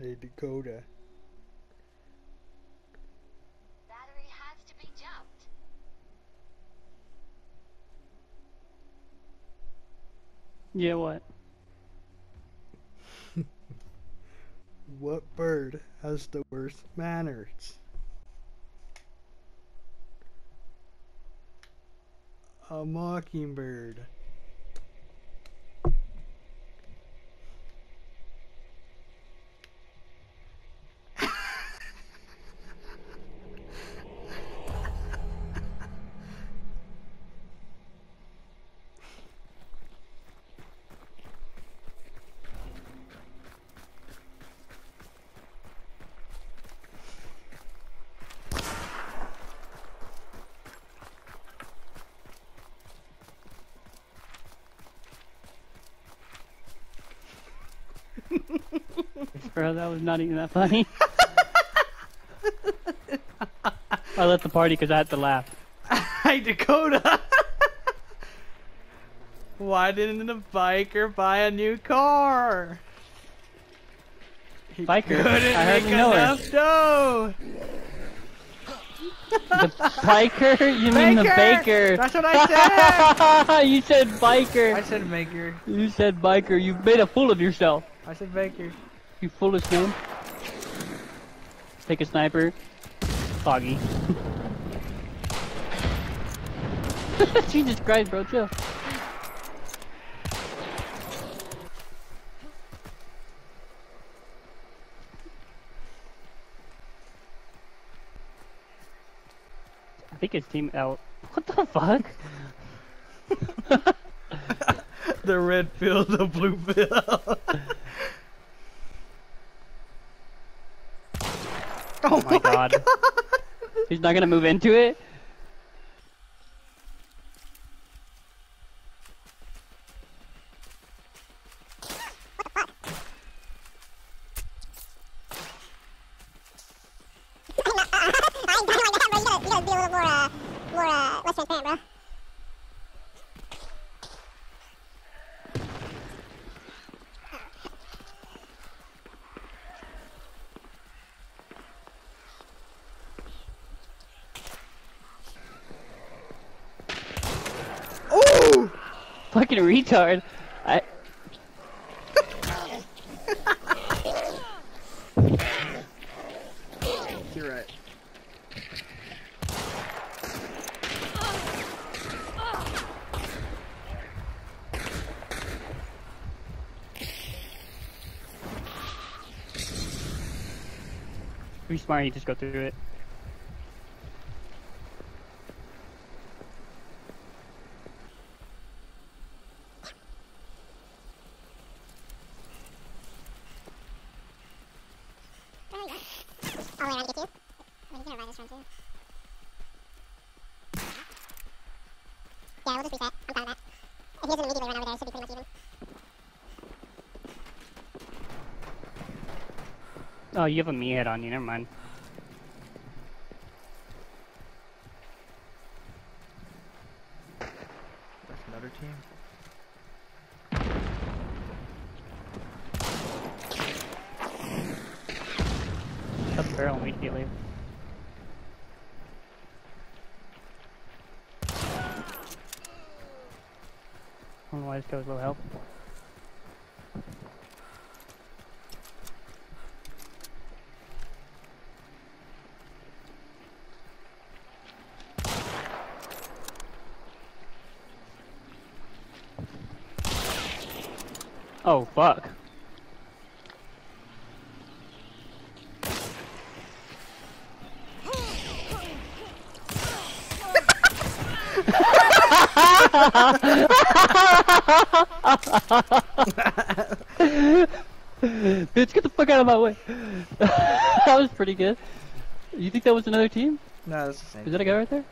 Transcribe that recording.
Hey, Dakota. Battery has to be jumped. Yeah, what? What bird has the worst manners? A mockingbird. Bro, that was not even that funny. I left the party because I had to laugh. Hey, Dakota! Why didn't the biker buy a new car? He Biker? couldn't I make know her. enough dough. The biker? You mean the baker? That's what I said. you said biker! I said maker. You said biker. You've made a fool of yourself. I said baker. You foolish man. Take a sniper. Foggy. Jesus Christ, bro, chill. I think his team out. What the fuck? the red pill, the blue pill. Oh my oh god. He's not gonna move into it? I know, I ain't done like that, bro. You gotta, you gotta be a little more, uh, more, uh, less transparent, bro. Ooh! Fucking retard. I. You're right. Be smart, you just go through it. Where are you going? All the way around to get to you? Well, he's this round too. Yeah, we'll just reset. I'm fine with that. If he doesn't immediately run over there, it should be pretty much even. Oh, you have a me head on you, never mind. That's another team. Shut the barrel immediately. Don't know why this guy was low. Oh, fuck. Bitch, get the fuck out of my way. that was pretty good. You think that was another team? No, that's the same. Is that a guy right there?